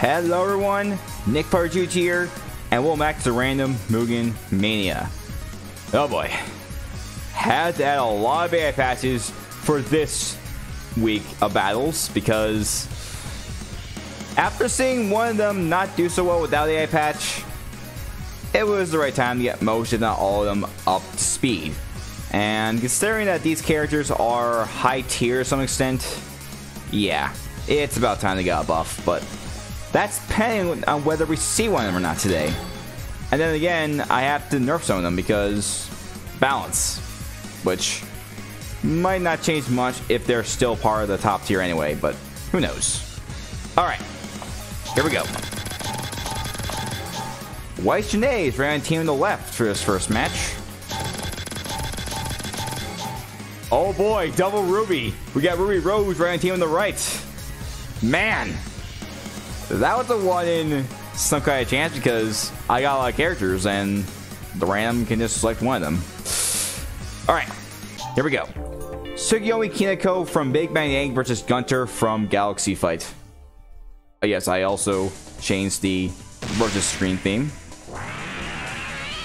Hello everyone, Nick Parjuch here, and welcome back to Random Mugen Mania. Oh boy. Had to add a lot of AI patches for this week of battles because after seeing one of them not do so well without the AI patch, it was the right time to get most, if not all of them, up to speed. And considering that these characters are high tier to some extent, yeah, it's about time to get a buff, but that's depending on whether we see one of them or not today. And then again, I have to nerf some of them because balance, which might not change much if they're still part of the top tier anyway, but who knows. Alright, here we go. Weiss Schnee's ran team on the left for this first match. Oh boy, double Ruby. We got Ruby Rose ran team on the right. Man, that was a one in some kind of chance because I got a lot of characters and the random can just select one of them. Alright, here we go. Tsukiyomi Kinako from Big Bang Egg versus Gunter from Galaxy Fight. Oh, yes, I also changed the versus screen theme.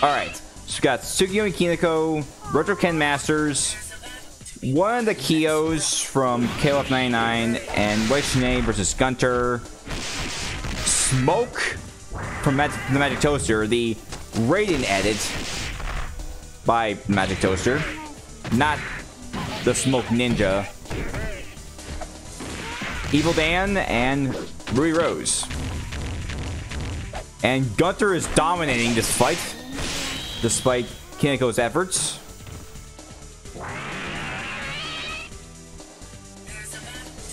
Alright, so we got Tsukiyomi Kinako, Retro Ken Masters, one of the Kios from KOF99, and Weiss Schnee versus Gunter. Smoke from the Magic Toaster, the Raiden edit by Magic Toaster, not the Smoke Ninja. Evil Dan and Ruby Rose. And Gunter is dominating this fight, despite Kinako's efforts.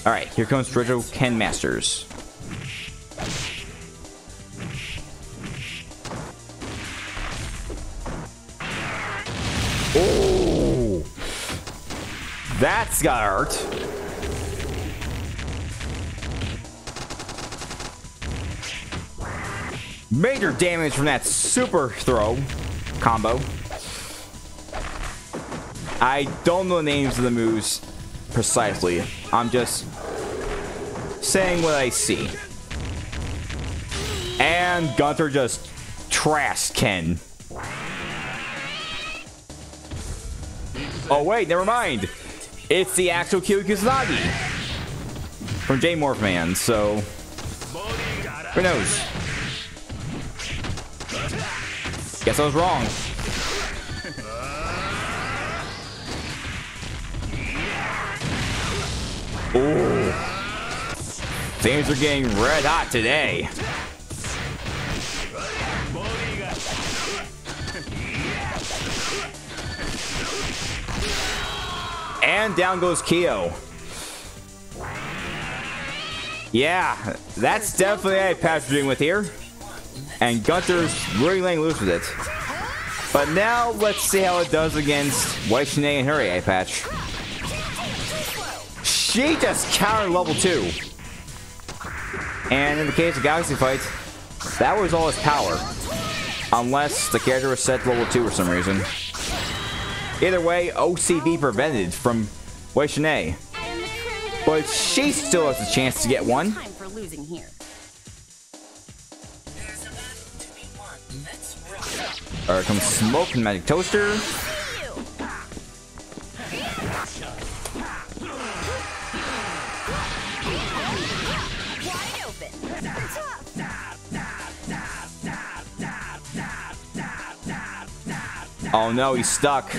Alright, here comes Jojo Ken Masters. That's got hurt. Major damage from that super throw combo. I don't know the names of the moves precisely. I'm just saying what I see. And Gunter just trashed Ken. Oh wait, never mind. It's the actual Kyo Kusanagi from J Morph Man, so who knows? Guess I was wrong. Ooh. Things are getting red hot today. And down goes Kyo. Yeah, that's definitely a doing with here. And Gunter's really laying loose with it. But now, let's see how it does against Weiss Schnee and her eh, AI patch. She just countered level 2. And in the case of Galaxy Fight, that was all his power. Unless the character was set to level 2 for some reason. Either way, OCV prevented from Wei Shanae. But she still has a chance to get one. Alright, comes Smoke and Magic Toaster. Oh no, he's stuck.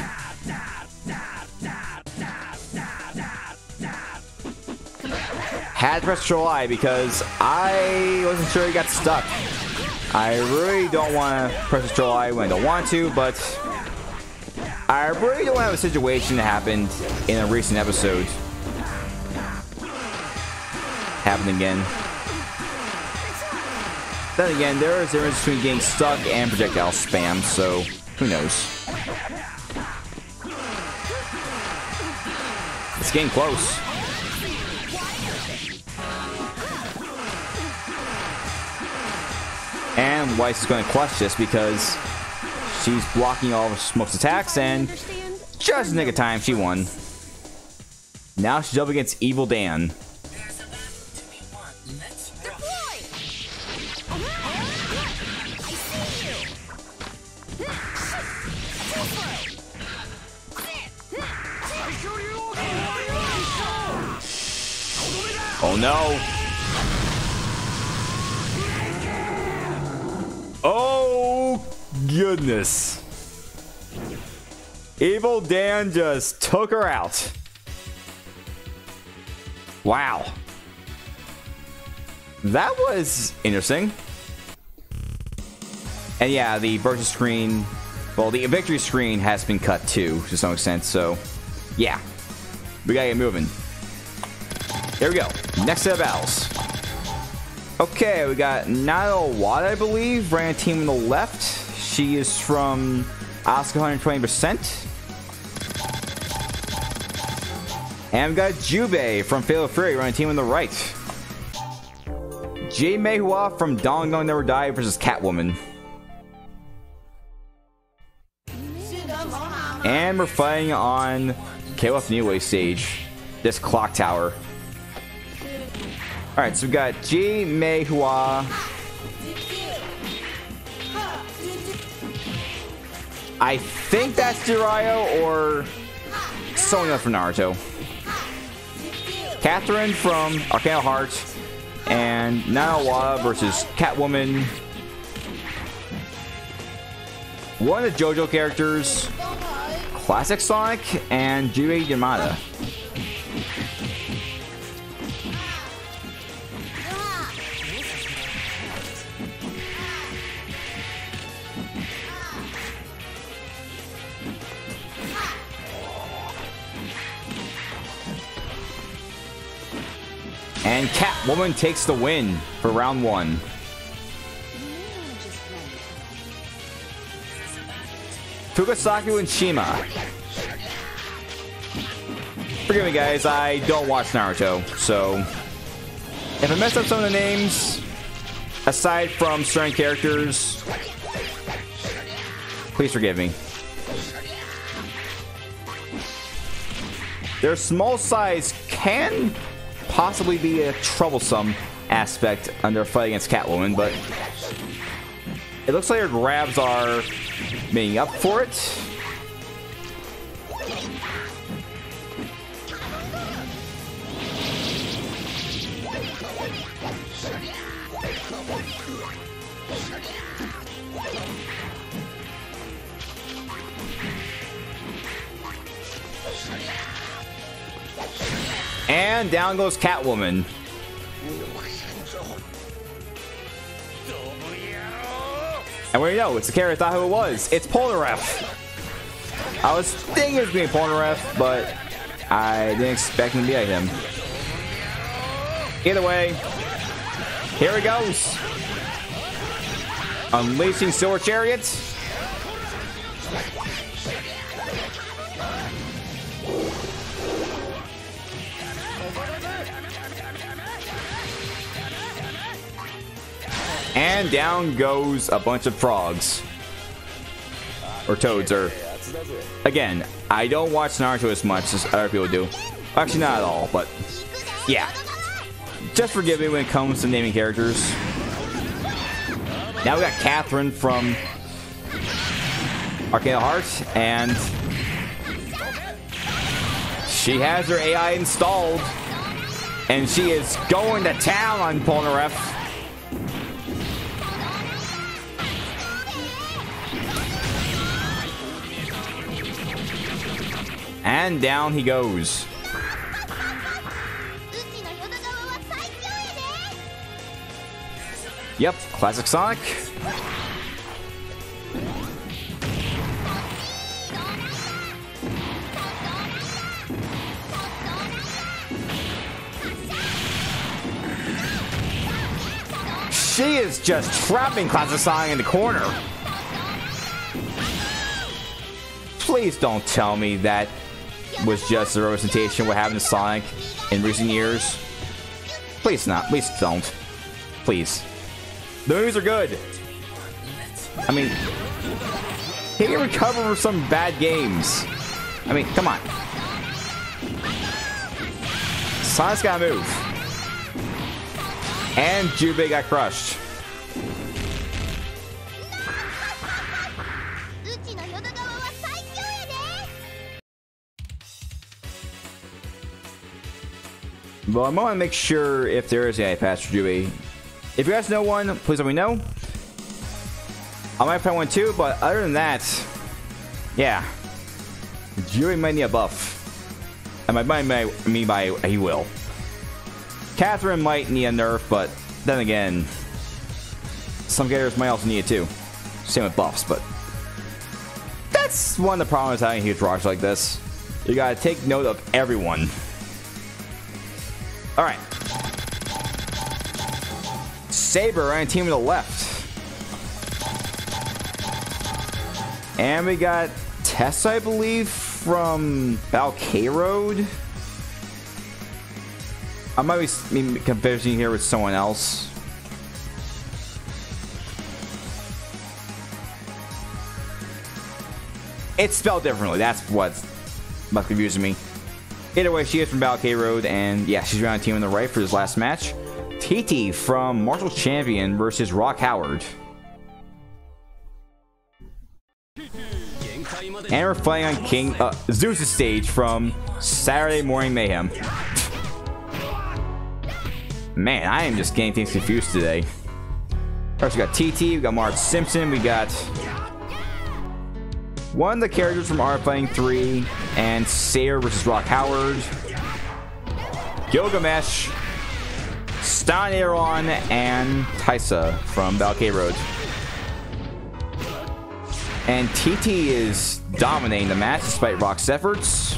Had to press Control I because I wasn't sure he got stuck. I really don't want to press Control I when I don't want to, but I really don't have a situation that happened in a recent episode happen again. Then again, there is a difference between getting stuck and projectile spam, so who knows? It's getting close. And Weiss is going to clutch this because she's blocking all of Smoke's attacks and just nick of time she won. Now she's up against Evil Dan. Oh no. Goodness. Evil Dan just took her out. Wow. That was interesting. And yeah, the versus screen, well, the victory screen has been cut too, to some extent, so yeah. We gotta get moving. Here we go. Next set of battles. Okay, we got Naoto Wada, I believe, ran a team on the left. She is from Asuka 120%. And we got Jubei from Fatal Fury running team on the right. Jie Mei Hua from Dong Dong Never Die versus Catwoman. And we're fighting on KOF New Wave stage. This clock tower. Alright, so we've got Jie Mei I think that's Jiraiya or else from Naruto. Catherine from Arcane Heart and Nanawa versus Catwoman. One of the JoJo characters, Classic Sonic, and Jubei Yamada. Catwoman takes the win for round one. Fukasaku and Shima. Forgive me, guys. I don't watch Naruto, so if I mess up some of the names, aside from certain characters, please forgive me. Their small size can possibly be a troublesome aspect under a fight against Catwoman, but it looks like her grabs are being up for it. And down goes Catwoman. And we know, it's the character I thought who it was. It's Polnareff. I was thinking it was being Polnareff, but I didn't expect him to be like him. Either way, here he goes. Unleashing Silver Chariots. And down goes a bunch of frogs. Or toads, or... Again, I don't watch Naruto as much as other people do. Actually, not at all, but... Yeah. Just forgive me when it comes to naming characters. Now we got Catherine from... Arcane Heart, and... She has her AI installed. And she is going to town on Polnareff. And down he goes. Yep, classic Sonic. She is just trapping Classic Sonic in the corner. Please don't tell me that was just a representation of what happened to Sonic in recent years. Please not. Please don't. Please. The movies are good. I mean, he can recover from some bad games. I mean, come on. Sonic's gotta move. And Jubei got crushed. Well, I'm gonna make sure if there is a patch for Dewey. If you guys know one, please let me know. I might find one too, but other than that, yeah. Dewey might need a buff. And by might mean by he will. Catherine might need a nerf, but then again, some characters might also need it too. Same with buffs, but that's one of the problems having huge rocks like this. You gotta take note of everyone. Alright. Saber and team to the left. And we got Tess, I believe, from Road. I might be confusing here with someone else. It's spelled differently. That's what's confusing me. Either way, she is from Road, and yeah, she's around team on the right for this last match. Titi from Martial Champion versus Rock Howard. And we're playing on King uh, Zeus' stage from Saturday Morning Mayhem. Man, I am just getting things confused today. First, we got Titi, we got Mark Simpson, we got one of the characters from Art Fighting 3 and Sayer versus Rock Howard. Gilgamesh, Stein Aaron, and Tyssa from Valkyrie Road. And Titi is dominating the match despite Rock's efforts.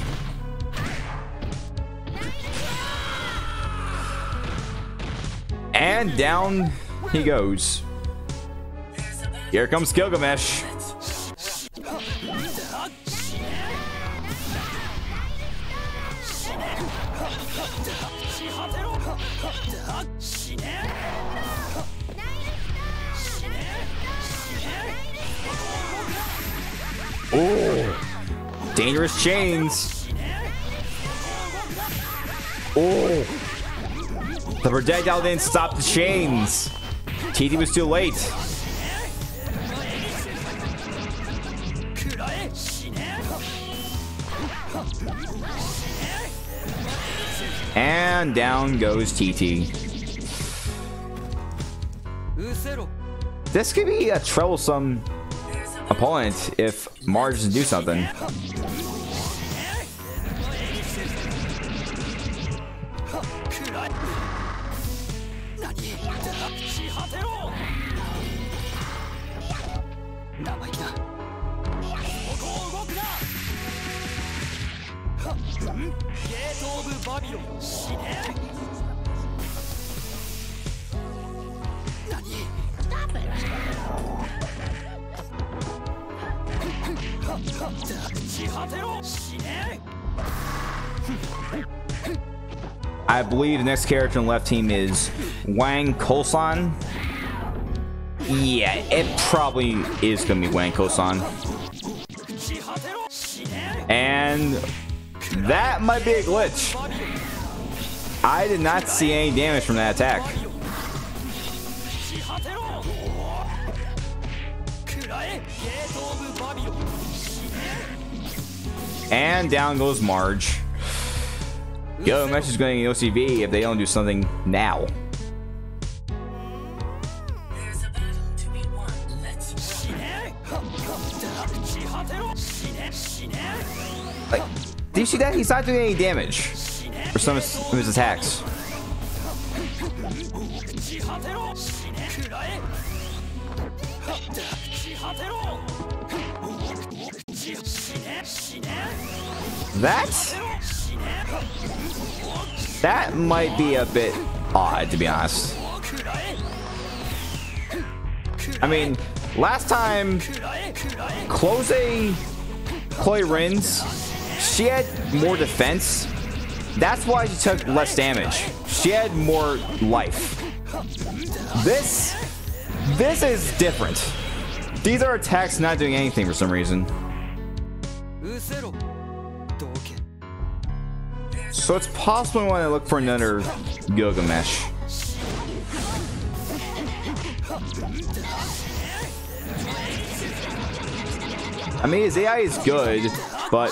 And down he goes. Here comes Gilgamesh. Oh, dangerous chains. Oh, the projectile didn't stop the chains. Titi was too late. And down goes Titi. This could be a troublesome opponent if Marge doesn't do something. I believe the next character on the left team is Wang Koh-San. Yeah, it probably is going to be Wang Koh-San. And that might be a glitch. I did not see any damage from that attack. And down goes Marge. Yo, Mesh is going to OCV if they don't do something now. Like, do you see that? He's not doing any damage for some of his attacks. That? That might be a bit odd, to be honest. I mean, last time, Close Chloe Rins, she had more defense. That's why she took less damage. She had more life. This, this is different. These are attacks not doing anything for some reason. So it's possible I want to look for another Gilgamesh. I mean, his AI is good, but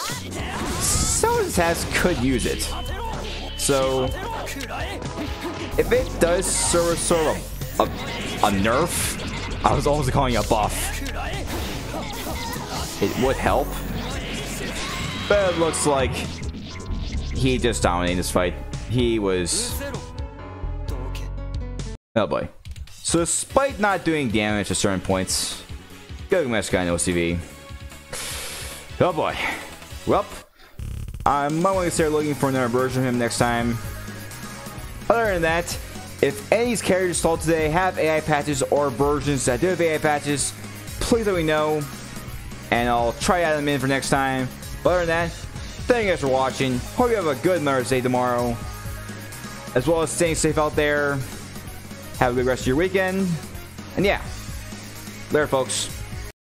attacks could use it. So, if it does serve sort of a, a nerf, I was always calling it a buff. It would help. But it looks like he just dominated this fight. He was... Oh boy. So despite not doing damage at certain points, good match guy in OCV. Oh boy. Well, I might want to start looking for another version of him next time. Other than that, if any of these characters installed today have AI patches or versions that do have AI patches, please let me know. And I'll try out them in for next time. But other than that, thank you guys for watching. Hope you have a good Mother's Day tomorrow. As well as staying safe out there. Have a good rest of your weekend. And yeah, there folks.